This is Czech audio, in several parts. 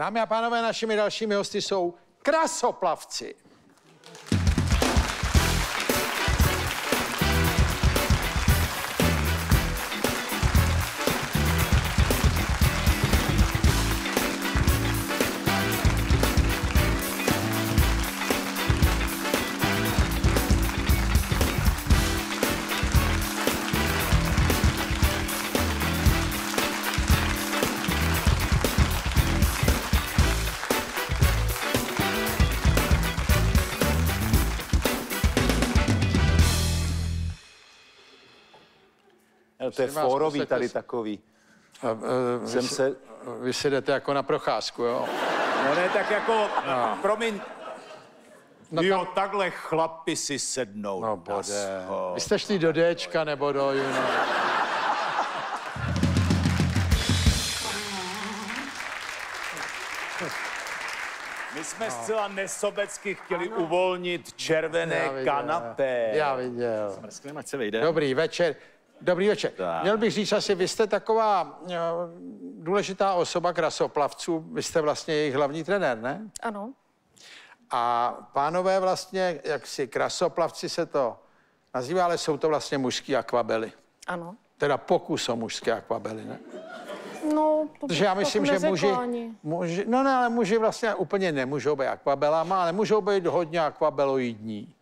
Dámy a pánové, našimi dalšími hosty jsou krasoplavci. No, to je fórový tady se. takový. A, uh, Jsem vy, se... vy si jdete jako na procházku, jo? No ne, tak jako, promiň, No jo, tam- takhle chlapi si sednou. No schod. Vy jste šli do Dčka nebo do Juno. My jsme zcela nesobecky chtěli uvolnit červené kanapé. Já viděl. Mrskneme, ať se vejde. Dobrý večer. Dobrý večer. Tak. Měl bych říct asi, vy jste taková eh, důležitá osoba krasoplavců, vy jste vlastně jejich hlavní trenér, ne? Ano. A pánové vlastně, jak si krasoplavci se to nazývá, ale jsou to vlastně mužský akvabely. Ano. Teda pokus o mužské akvabely, ne? No, to Protože já myslím, že muži, muži, no ne, ale muži vlastně úplně nemůžou být akvabelama, ale můžou být hodně akvabeloidní.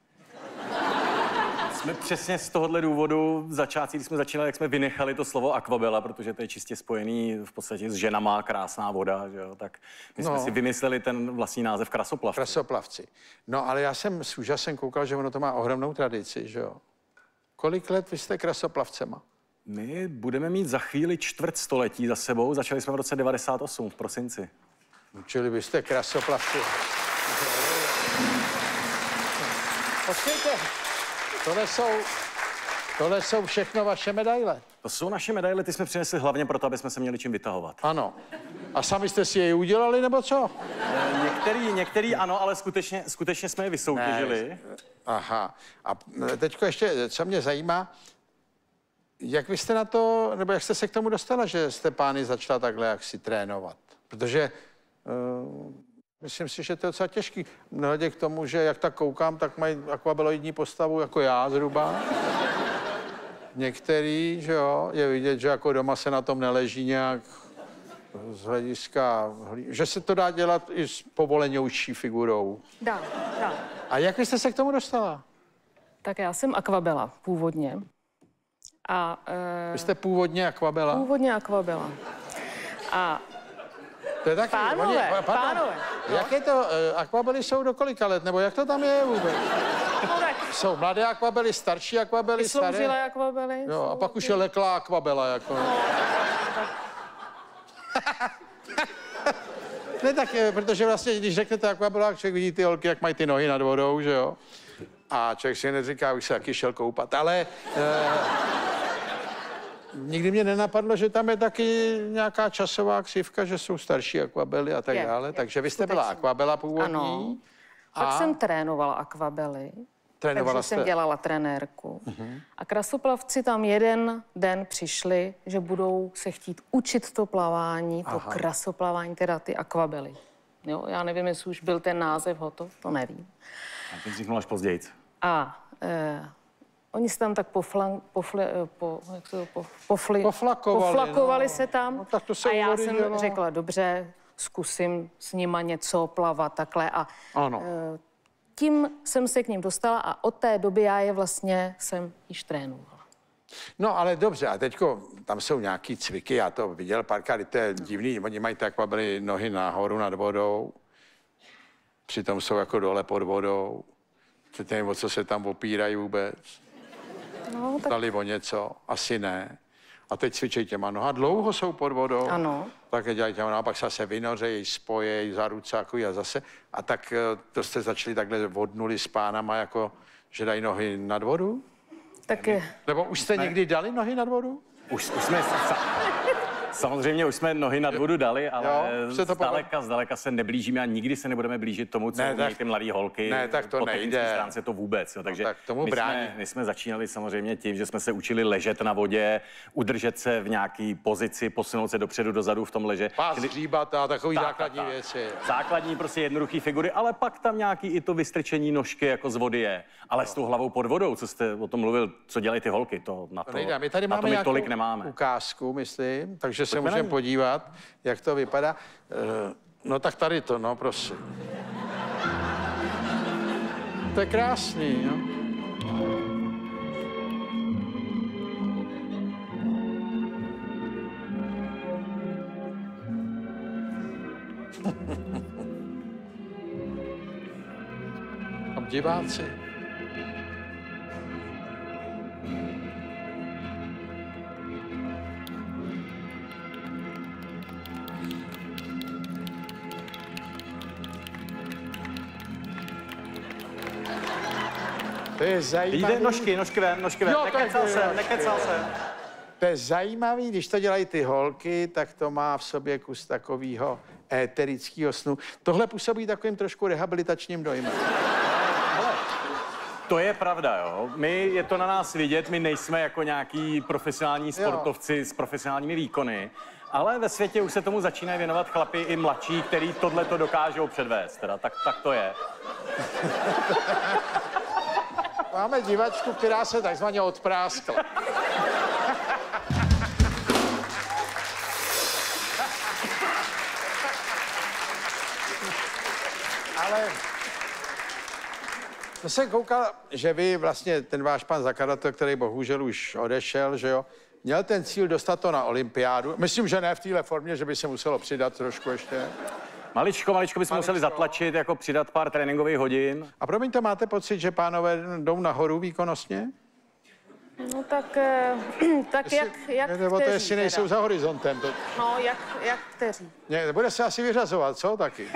Jsme přesně z tohohle důvodu v začátku, když jsme začínali, jak jsme vynechali to slovo akvabela, protože to je čistě spojený v podstatě s ženama, krásná voda, že jo? tak my jsme No. si vymysleli ten vlastní název krasoplav. Krasoplavci. No ale já jsem s úžasem koukal, že ono to má ohromnou tradici, že jo? Kolik let vy jste krasoplavcema? My budeme mít za chvíli čtvrt století za sebou, začali jsme v roce 98 v prosinci. Čili vy jste krasoplavci. Počkejte, tohle jsou, tohle jsou všechno vaše medaile. To jsou naše medaile, ty jsme přinesli hlavně proto, aby jsme se měli čím vytahovat. Ano. A sami jste si je udělali, nebo co? Eh, Některý, některý ano, ale skutečně, skutečně jsme je vysoutěžili. Aha. A teď ještě, co mě zajímá, jak vy jste na to, nebo jak jste se k tomu dostala, že jste pány začala takhle jak si trénovat? Protože uh, myslím si, že to je docela těžký. Nehledě k tomu, že jak tak koukám, tak mají akvabeloidní postavu jako já zhruba. Některý, že jo, je vidět, že jako doma se na tom neleží nějak z hlediska, že se to dá dělat i s povolenější figurou. Dá, dá. A jak jste se k tomu dostala? Tak já jsem akvabela původně. A e, Vy jste původně akvabela? původně akvabela. A To je taky, Pánové, pánové, no. Jak je to, eh, akvabely jsou do kolika let, nebo jak to tam je vůbec? no tak Jsou mladé akvabely, starší akvabely, staré? sloužilé akvabely. Jo, a pak už je leklá akvabela, jako. ne tak, eh, protože vlastně, když řeknete akvabela, člověk vidí ty holky, jak mají ty nohy nad vodou, že jo? A člověk si neříká, už se taky šel koupat, ale... Eh, nikdy mě nenapadlo, že tam je taky nějaká časová křivka, že jsou starší akvabely a tak Je, dále. je, Takže vy jste byla akvabela původní. Ano. Pak A jsem trénovala akvabely. trénovala takže jste. Jsem dělala trenérku. A krasoplavci tam jeden den přišli, že budou se chtít učit to plavání, to Aha. krasoplavání, teda ty akvabely. Jo, já nevím, jestli už byl ten název hotov, to nevím. A ten vzniknul až později. A eh, oni se tam tak poflan, pofle, eh, po, jak to, po, pofli, Poflakovali, poflakovali no. se tam. No, tak to se a já jsem dělá. řekla, dobře, zkusím s nima něco plavat takhle. A Ano. eh, tím jsem se k ním dostala a od té doby já je vlastně jsem již trénovala. No ale dobře, a teďko tam jsou nějaký cviky, já to viděl párkrát, to je divný, oni mají tak, byly nohy nahoru nad vodou, přitom jsou jako dole pod vodou. Teď nevím, o co se tam opírají vůbec. No, tak Dali o něco? Asi ne. A teď cvičí těma noha. Dlouho jsou pod vodou. Ano. Tak je dělají těma noha, pak se zase vynořejí, spojejí za rucáku a zase. A tak eh, to jste začali takhle vodnuli s pánama, jako že dají nohy nad vodu? tak je, Nebo už jste někdy dali nohy nad vodu? Už, už jsme... sa- Samozřejmě už jsme nohy nad vodu dali, ale Jo, to zdaleka, zdaleka se neblížíme a nikdy se nebudeme blížit tomu, co Ne, umějí ty mladé holky. Ne, tak to po nejde. stránce to vůbec. Jo. Takže tak tomu my, brání. jsme, my jsme začínali samozřejmě tím, že jsme se učili ležet na vodě, udržet se v nějaký pozici, posunout se dopředu, dozadu v tom leže. Pás hříbat a takový Tak, základní tak. věci. Základní prostě jednoduché figury, ale pak tam nějaký i to vystrčení nožky jako z vody je. Ale s tou hlavou pod vodou, co jste o tom mluvil, co dělají ty holky, to na to, To nejde. My tady na máme to my tolik nemáme. ukázku, myslím, takže se Pojďme na můžeme podívat, jak to vypadá. Eh, No tak tady to, no prosím. To je krásný, no. Tam diváci. To je zajímavý. Jde nožky, nožky ven, nožky ven, Jo, nekecal jo, se, nožky, nekecal jo. se. To je zajímavý, když to dělají ty holky, tak to má v sobě kus takového éterického snu. Tohle působí takovým trošku rehabilitačním dojmem. To je pravda, jo. My, je to na nás vidět, my nejsme jako nějaký profesionální sportovci s profesionálními výkony, ale ve světě už se tomu začínají věnovat chlapi i mladší, který tohle to dokážou předvést. Teda, tak, tak to je. Máme divačku, která se takzvaně odpráskla. Ale to jsem koukal, že vy vlastně, ten váš pan zakladatel, který bohužel už odešel, že jo, měl ten cíl dostat to na olympiádu. Myslím, že ne v téhle formě, že by se muselo přidat trošku ještě. Maličko, maličko bychom museli zatlačit, jako přidat pár tréninkových hodin. A promiňte, máte pocit, že pánové jdou nahoru výkonnostně? No tak, eh, tak jak, jak Nebo to, jestli nejsou teda? za horizontem. To, No, jak, jak kteří? ne, bude se asi vyřazovat, co taky?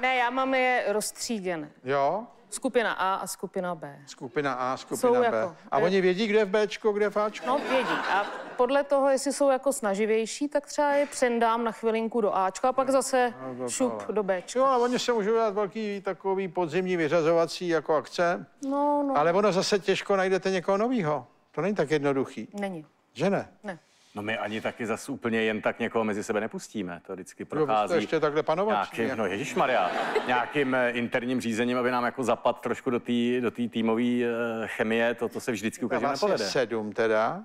Ne, já mám je rozstříděné. Jo? Skupina A a skupina B. Skupina A, skupina Jsou B. jako- A oni vědí, kde je v Bčko, kde je v Ačko? No, vědí. A podle toho, jestli jsou jako snaživější, tak třeba je přendám na chvilinku do Ačka a pak zase šup do Bčka. Jo, ale oni se můžou dát velký takový podzimní vyřazovací jako akce, No, no, ale ono zase těžko najdete někoho novýho. To není tak jednoduchý, není. že ne? Ne. No my ani taky zase úplně jen tak někoho mezi sebe nepustíme. To vždycky prochází ještě takhle panovační, nějakým, no Maria, nějakým eh, interním řízením, aby nám jako zapad trošku do té do tý týmové uh, chemie, to, to se vždycky u A každého vlastně nepovede. sedm teda,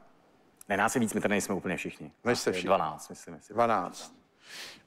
Ne, nás je víc, my tady nejsme úplně všichni. Nejste všichni. 12, myslím. si. 12.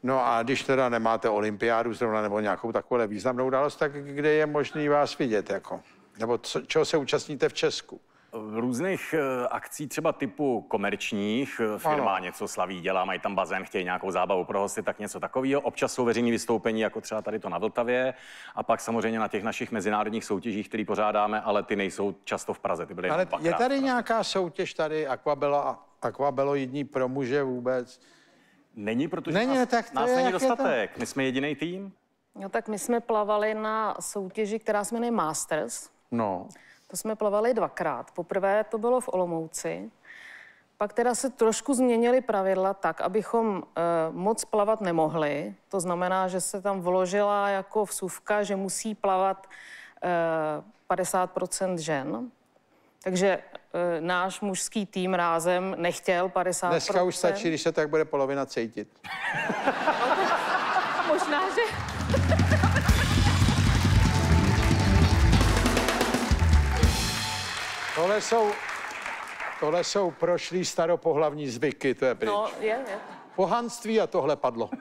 No a když teda nemáte olympiádu zrovna nebo nějakou takovou významnou událost, tak kde je možný vás vidět jako? Nebo co, čeho se účastníte v Česku? V různých eh, akcí třeba typu komerčních, eh, firma Ano. něco slaví, dělá, mají tam bazén, chtějí nějakou zábavu pro hosty, tak něco takového. Občas jsou veřejné vystoupení, jako třeba tady to na Vltavě. A pak samozřejmě na těch našich mezinárodních soutěžích, které pořádáme, ale ty nejsou často v Praze. Ty byly Ale je tady nějaká soutěž tady aquabelo, aquabeloidní pro muže vůbec? Není, protože Není, nás, tak nás je, není dostatek. My jsme jediný tým. No tak my jsme plavali na soutěži, která se jmenuje Masters. No. To jsme plavali dvakrát. Poprvé to bylo v Olomouci. Pak teda se trošku změnily pravidla tak, abychom e, moc plavat nemohli. To znamená, že se tam vložila jako vsuvka, že musí plavat e, 50% žen. Takže e, náš mužský tým rázem nechtěl 50 Dneska už stačí, když se tak bude polovina cítit. Možná, že... Tohle jsou, tohle jsou prošlý staropohlavní zvyky, to je pryč. No, je, je. Pohanství a tohle padlo.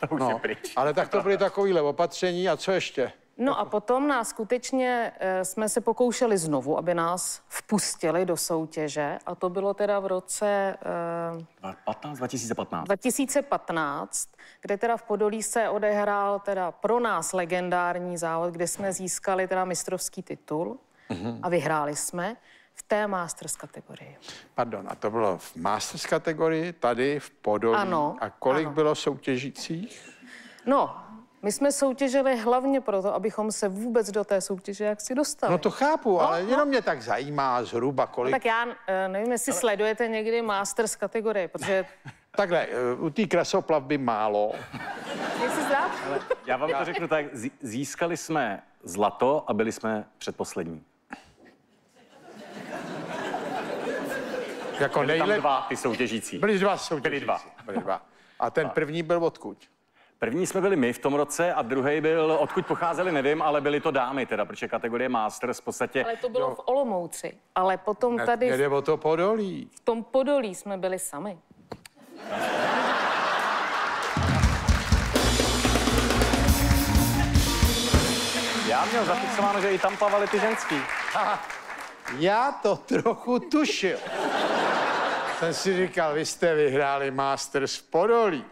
To už No, je pryč. ale tak to byly takovýhle opatření a co ještě? No a potom nás skutečně e, jsme se pokoušeli znovu, aby nás vpustili do soutěže a to bylo teda v roce e, 15, 2015. 2015, kde teda v Podolí se odehrál teda pro nás legendární závod, kde jsme získali teda mistrovský titul a vyhráli jsme v té Masters kategorii. Pardon, a to bylo v Masters kategorii, tady v Podolí. Ano, A kolik ano. bylo soutěžících? No, My jsme soutěžili hlavně proto, abychom se vůbec do té soutěže jak si dostali. No to chápu, ale jenom mě tak zajímá zhruba kolik. Tak já eh, nevím, jestli sledujete někdy Masters kategorie, protože Takhle, eh, u té krasoplavby málo. Já vám to řeknu tak, zí- získali jsme zlato a byli jsme předposlední. Jako Byli tam nejlep... dva ty soutěžící. Byli dva soutěžící. Byli dva. Byli dva. A ten první byl odkud? První jsme byli my v tom roce a druhý byl, odkud pocházeli, nevím, ale byly to dámy teda, protože kategorie Masters v podstatě... Ale to bylo v Olomouci. Ale potom tady Jde v o to podolí. tom Podolí jsme byli sami. Já měl zafixováno, že i tam plavali ty ženský. Já to trochu tušil. Jsem si říkal, vy jste vyhráli Masters v Podolí.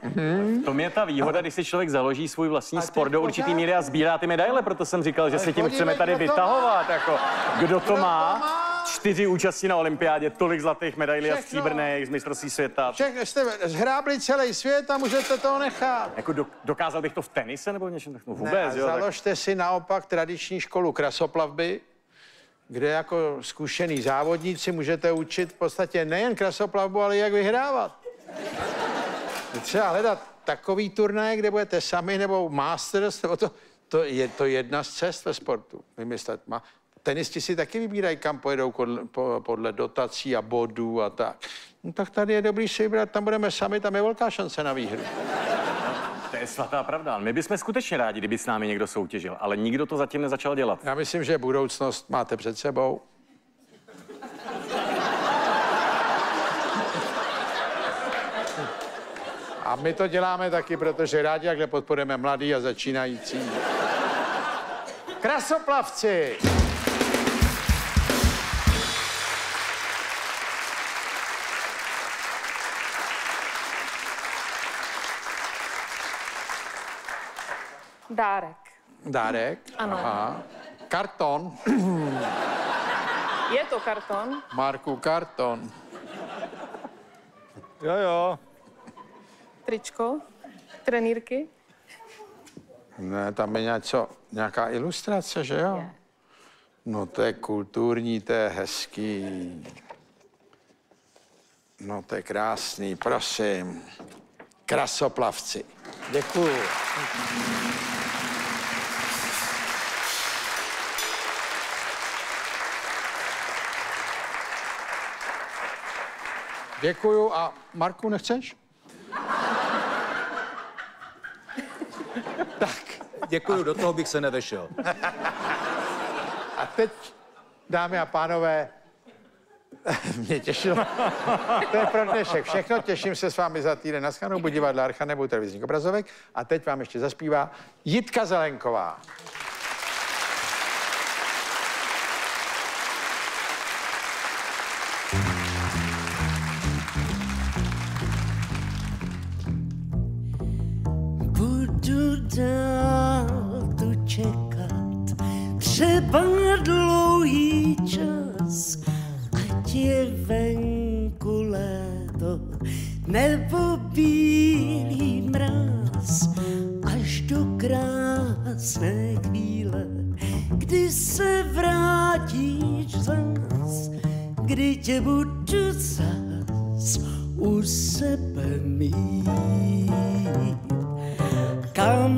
To mě ta výhoda, když si člověk založí svůj vlastní sport je do určitý míry a sbírá ty medaile, proto jsem říkal, že se tím chceme tady vytahovat. Jako, kdo to má? Čtyři účasti na olympiádě, tolik zlatých medailí a stříbrných z mistrovství světa. Všechno jste zhrábli celý svět a můžete to nechat. Jako do, dokázal bych to v tenise nebo v něčem takovém? No Ne, vůbec, a jo. Tak, založte si naopak tradiční školu krasoplavby, kde jako zkušený závodníci můžete učit v podstatě nejen krasoplavbu, ale jak vyhrávat. Je třeba hledat takový turnaj, kde budete sami, nebo masters, nebo to, to je to jedna z cest ve sportu. Vymyslet. Ma, tenisti si taky vybírají, kam pojedou podle, po- podle dotací a bodů a tak. No tak tady je dobrý si vybrat, tam budeme sami, tam je velká šance na výhru. To je svatá pravda. My bychom skutečně rádi, kdyby s námi někdo soutěžil, ale nikdo to zatím nezačal dělat. Já myslím, že budoucnost máte před sebou. A my to děláme taky, protože rádi jakhle podporujeme mladý a začínající. Krasoplavci! Dárek. Dárek. Ano. Aha. Karton. Je to karton. Marku, karton. Jo, jo. Tričko. Trenýrky. Ne, tam je něco, nějaká ilustrace, že jo? Je. No to je kulturní, to je hezký. No to je krásný, prosím. Krasoplavci. Děkuju. Děkuju a Marku, nechceš? tak. Děkuju, do toho bych se nevešel. A teď, dámy a pánové, mě těšilo. To je pro dnešek všechno. Těším se s vámi za týden na schanu, buď divadla Archa nebo televizních obrazovek. A teď vám ještě zaspívá Jitka Zelenková. Dál tu čekat, třeba dlouhý čas, ať je venku léto nebo bílý mráz, až do krásné chvíle, kdy se vrátíš zas, kdy tě budu zas u sebe mít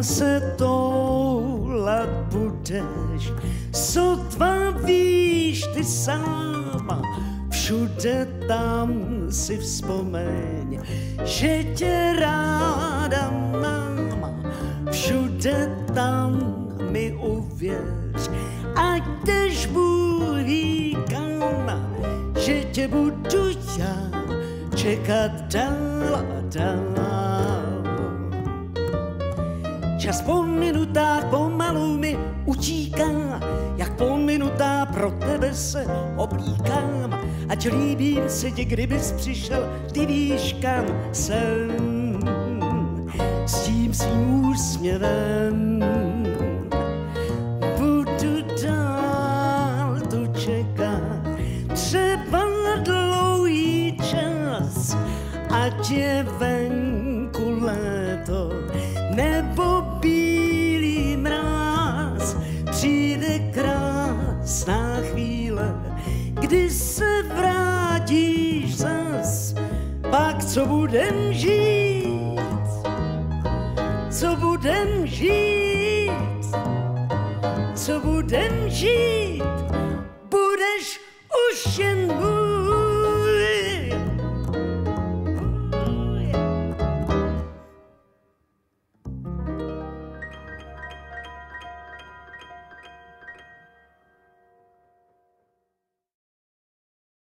se toulat budeš, sotva víš ty sama, všude tam si vzpomeň, že tě ráda mám, všude tam mi uvěř, ať jdeš Bůh ví kam, že tě budu já čekat dál a dál. Čas po minutách pomalu mi utíká, jak po minutách pro tebe se oblíkám. Ať líbím se ti, kdybys přišel, ty víš kam jsem. S tím svým úsměvem co budem žít, co budem žít, co budem žít,